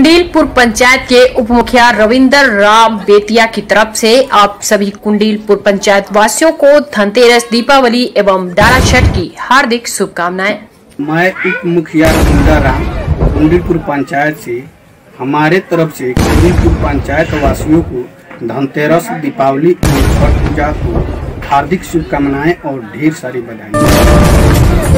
कुंडीलपुर पंचायत के उप मुखिया रविंदर राम बेतिया की तरफ़ से आप सभी कुंडीलपुर पंचायत वासियों को धनतेरस, दीपावली एवं डाला छठ की हार्दिक शुभकामनाएँ। मैं उप मुखिया रविंदर राम, कुंडीलपुर पंचायत से हमारे तरफ़ से कुंडीपुर पंचायत वासियों को धनतेरस, दीपावली एवं छठ पूजा को हार्दिक शुभकामनाएँ और ढेर सारी बधाई।